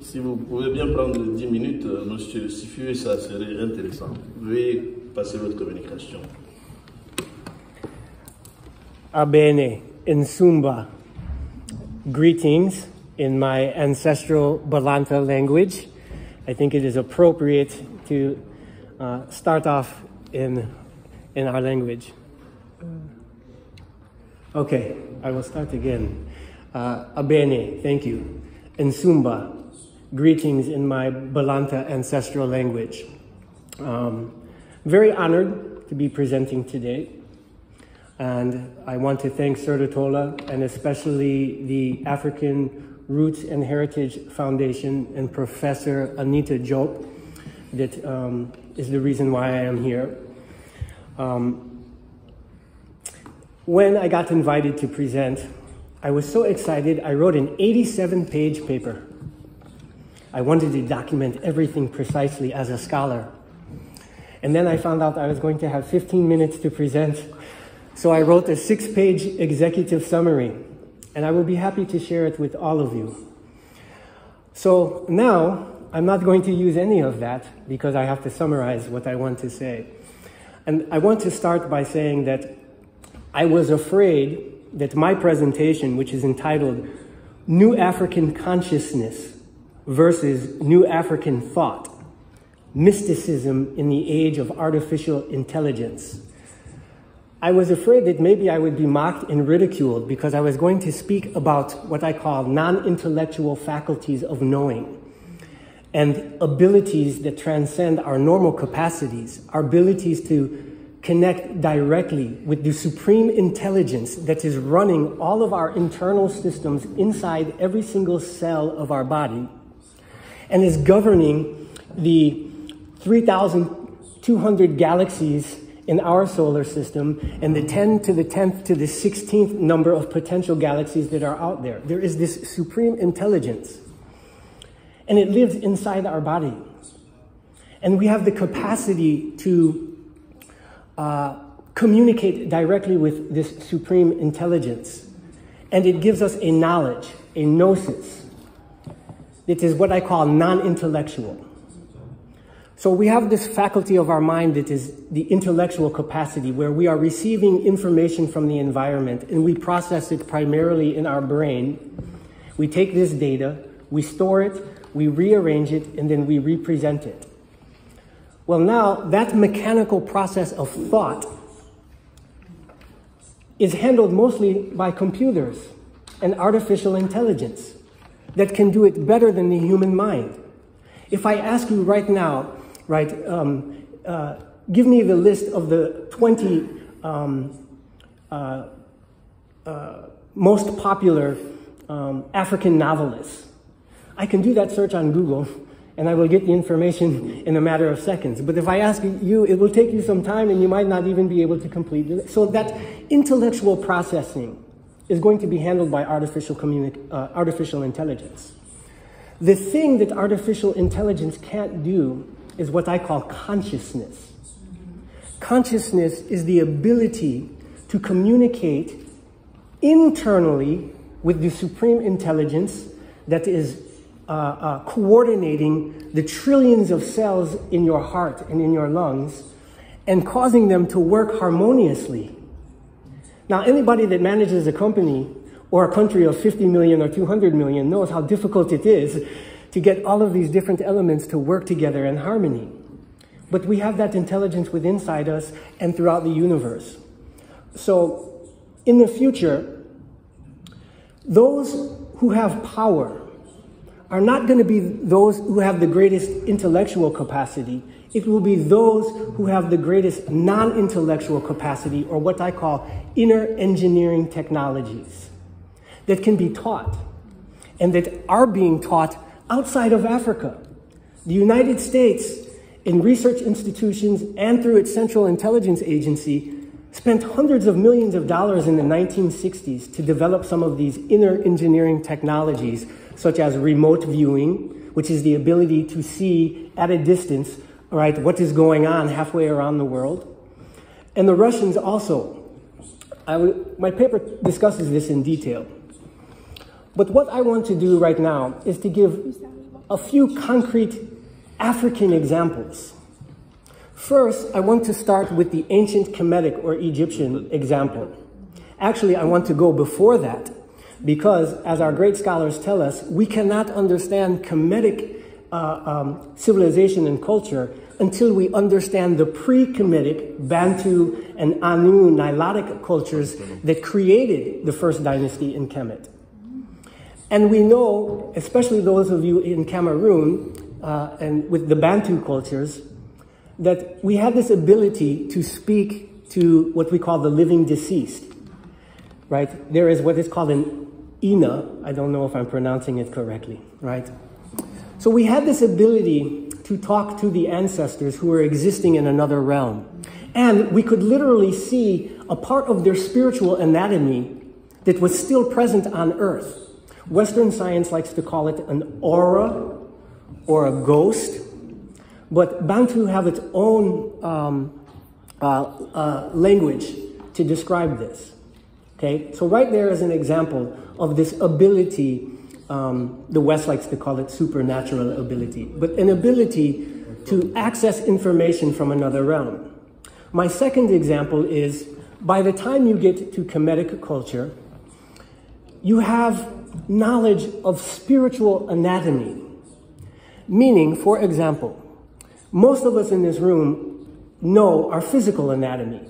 si vous pouvez bien prendre 10 minutes, euh, monsieur Sifu, ça serait intéressant. Veuillez passer votre communication. Abene, Insumba. Greetings in my ancestral Balanta language. I think it is appropriate to uh, start off in, in our language. Okay, I will start again. Uh, Abene, thank you. In Nsumba, greetings in my Balanta ancestral language. Um, very honored to be presenting today. And I want to thank CERDOTOLA and especially the African Roots and Heritage Foundation and Professor Anita Job that um, is the reason why I am here. Um, when I got invited to present, I was so excited, I wrote an 87 page paper. I wanted to document everything precisely as a scholar. And then I found out I was going to have 15 minutes to present. So I wrote a six page executive summary, and I will be happy to share it with all of you. So now I'm not going to use any of that because I have to summarize what I want to say. And I want to start by saying that I was afraid that my presentation, which is entitled New Afrikan Consciousness versus New Afrikan Thought, Mysticism in the Age of Artificial Intelligence, I was afraid that maybe I would be mocked and ridiculed because I was going to speak about what I call non intellectual faculties of knowing and abilities that transcend our normal capacities, our abilities to connect directly with the supreme intelligence that is running all of our internal systems inside every single cell of our body and is governing the 3,200 galaxies in our solar system and the 10 to the 10th to the 16th number of potential galaxies that are out there. There is this supreme intelligence, and it lives inside our body. And we have the capacity to uh, communicate directly with this supreme intelligence. And it gives us a knowledge, a gnosis. It is what I call non intellectual. So we have this faculty of our mind that is the intellectual capacity where we are receiving information from the environment and we process it primarily in our brain. We take this data, we store it, we rearrange it, and then we represent it. Well, now that mechanical process of thought is handled mostly by computers and artificial intelligence that can do it better than the human mind. If I ask you right now, right? Um, uh, give me the list of the 20 um, uh, uh, most popular um, African novelists. I can do that search on Google and I will get the information in a matter of seconds. But if I ask you, it will take you some time and you might not even be able to complete it. So that intellectual processing is going to be handled by artificial, uh, artificial intelligence. The thing that artificial intelligence can't do is what I call consciousness. Consciousness is the ability to communicate internally with the supreme intelligence that is uh, uh, coordinating the trillions of cells in your heart and in your lungs and causing them to work harmoniously. Now, anybody that manages a company or a country of 50 million or 200 million knows how difficult it is to get all of these different elements to work together in harmony. But we have that intelligence within inside us and throughout the universe. So in the future, those who have power are not going to be those who have the greatest intellectual capacity. It will be those who have the greatest non intellectual capacity, or what I call inner engineering technologies, that can be taught and that are being taught outside of Africa. The United States, in research institutions and through its Central Intelligence Agency, spent hundreds of millions of dollars in the 1960s to develop some of these inner engineering technologies, such as remote viewing, which is the ability to see at a distance, right, what is going on halfway around the world. And the Russians also. my paper discusses this in detail. But what I want to do right now is to give a few concrete African examples. First, I want to start with the ancient Kemetic or Egyptian example. Actually, I want to go before that because, as our great scholars tell us, we cannot understand Kemetic uh, um, civilization and culture until we understand the pre-Kemetic Bantu and Anu Nilotic cultures that created the first dynasty in Kemet. And we know, especially those of you in Cameroon uh, and with the Bantu cultures, that we have this ability to speak to what we call the living deceased. Right? There is what is called an Ina. I don't know if I'm pronouncing it correctly, right? So we had this ability to talk to the ancestors who were existing in another realm. And we could literally see a part of their spiritual anatomy that was still present on earth. Western science likes to call it an aura or a ghost, but Bantu have its own um, uh, uh, language to describe this. Okay, so right there is an example of this ability. Um, the West likes to call it supernatural ability, but an ability to access information from another realm. My second example is by the time you get to Kemetic culture, you have knowledge of spiritual anatomy. Meaning, for example, most of us in this room know our physical anatomy.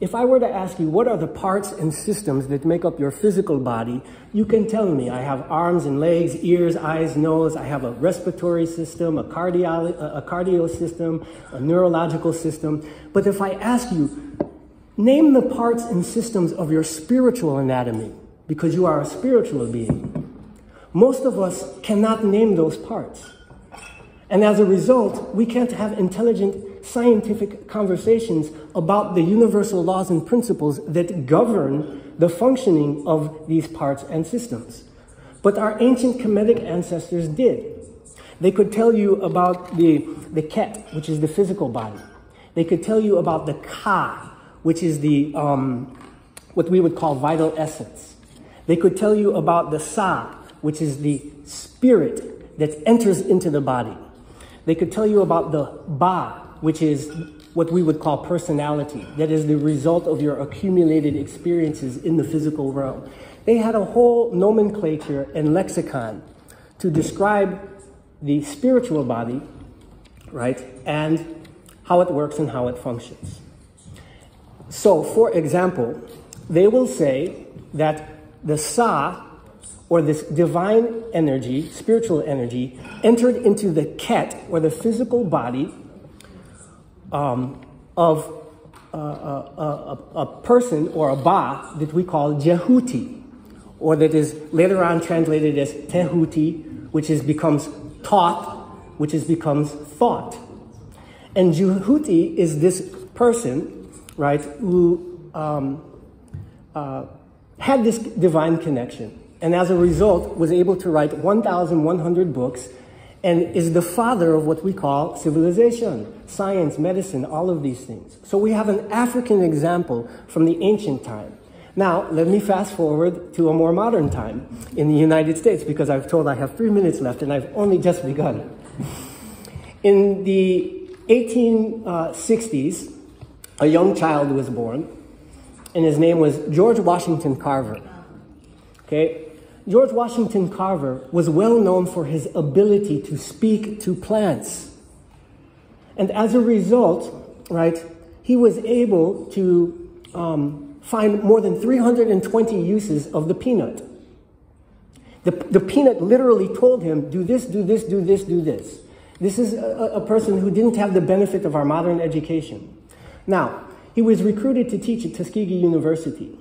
If I were to ask you what are the parts and systems that make up your physical body, you can tell me I have arms and legs, ears, eyes, nose, I have a respiratory system, a cardio, a cardio system, a neurological system. But if I ask you, name the parts and systems of your spiritual anatomy, because you are a spiritual being, most of us cannot name those parts. And as a result, we can't have intelligent scientific conversations about the universal laws and principles that govern the functioning of these parts and systems. But our ancient Kemetic ancestors did. They could tell you about the, the Ket, which is the physical body. They could tell you about the Ka, which is the, um, what we would call vital essence. They could tell you about the Sa, which is the spirit that enters into the body. They could tell you about the ba, which is what we would call personality, that is the result of your accumulated experiences in the physical realm. They had a whole nomenclature and lexicon to describe the spiritual body, right, and how it works and how it functions. So, for example, they will say that the sa or this divine energy, spiritual energy, entered into the ket, or the physical body um, of a, a, a, a, person or a ba that we call Jehuti, or that is later on translated as Tehuti, which is becomes taught, which is becomes thought. And Jehuti is this person, right, who um, uh, had this divine connection and as a result was able to write 1,100 books and is the father of what we call civilization, science, medicine, all of these things. So we have an African example from the ancient time. Now, let me fast forward to a more modern time in the United States because I've told I have three minutes left and I've only just begun. In the 1860s, a young child was born, and his name was George Washington Carver. Okay, George Washington Carver was well known for his ability to speak to plants. And as a result, right, he was able to um, find more than 320 uses of the peanut. The, the peanut literally told him, do this, do this, do this, do this. This is a, a person who didn't have the benefit of our modern education. Now, he was recruited to teach at Tuskegee University.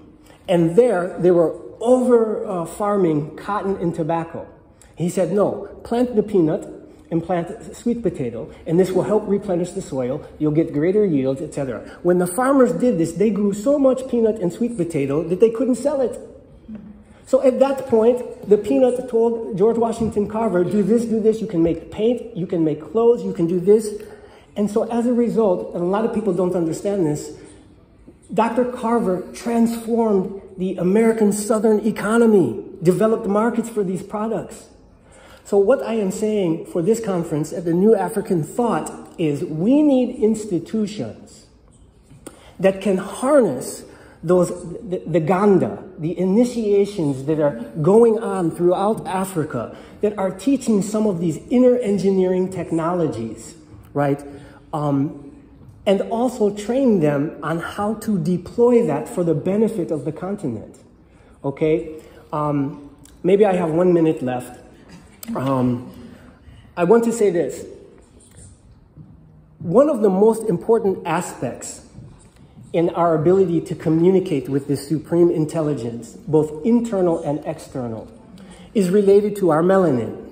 And there, they were over uh, farming cotton and tobacco. He said, no, plant the peanut and plant sweet potato, and this will help replenish the soil. You'll get greater yields, etc. When the farmers did this, they grew so much peanut and sweet potato that they couldn't sell it. So at that point, the peanut told George Washington Carver, do this, do this, you can make paint, you can make clothes, you can do this. And so as a result, and a lot of people don't understand this, Dr. Carver transformed the American Southern economy, developed markets for these products. So, what I am saying for this conference at the New Afrikan Thought is we need institutions that can harness those, the, the Ganda, the initiations that are going on throughout Africa that are teaching some of these inner engineering technologies, right? Um, and also train them on how to deploy that for the benefit of the continent. Okay? Um, maybe I have one minute left. Um, I want to say this. One of the most important aspects in our ability to communicate with this supreme intelligence, both internal and external, is related to our melanin.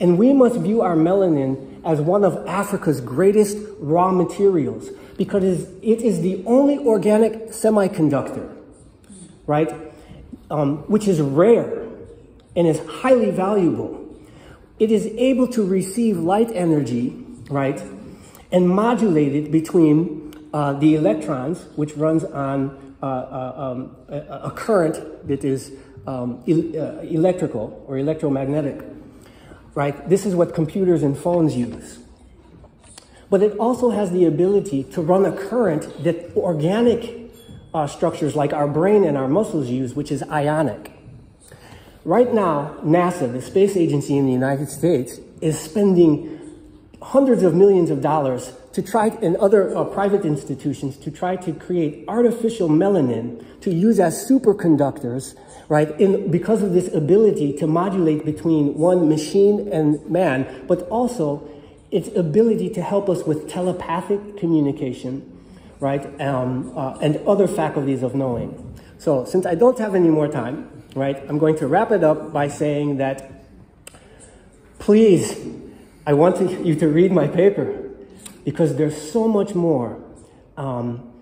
And we must view our melanin as one of Africa's greatest raw materials because it is the only organic semiconductor, right, um, which is rare and is highly valuable. It is able to receive light energy, right, and modulate it between uh, the electrons, which runs on uh, uh, um, a, a, current that is um, uh, electrical or electromagnetic, right? This is what computers and phones use. But it also has the ability to run a current that organic uh, structures like our brain and our muscles use, which is ionic. Right now, NASA, the space agency in the United States, is spending hundreds of millions of dollars to try, and other uh, private institutions, to try to create artificial melanin to use as superconductors, right, in, because of this ability to modulate between one machine and man, but also its ability to help us with telepathic communication, right, um, uh, and other faculties of knowing. So since I don't have any more time, right, I'm going to wrap it up by saying that please I want to, you to read my paper because there's so much more. Um,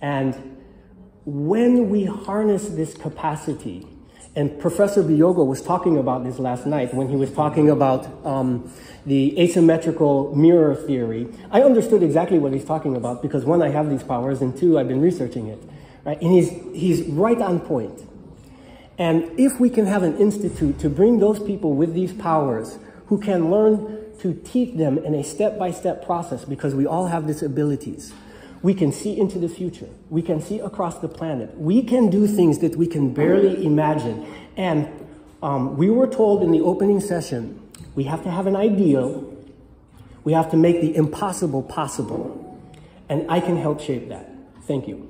and when we harness this capacity, and Professor Biyogo was talking about this last night when he was talking about um, the asymmetrical mirror theory. I understood exactly what he's talking about because one, I have these powers, and two, I've been researching it. Right? And he's, he's right on point. And if we can have an institute to bring those people with these powers who can learn to teach them in a step by step process because we all have these abilities. We can see into the future. We can see across the planet. We can do things that we can barely imagine. And um, we were told in the opening session we have to have an ideal, we have to make the impossible possible. And I can help shape that. Thank you.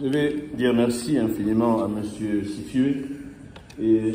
Je vais dire merci infiniment et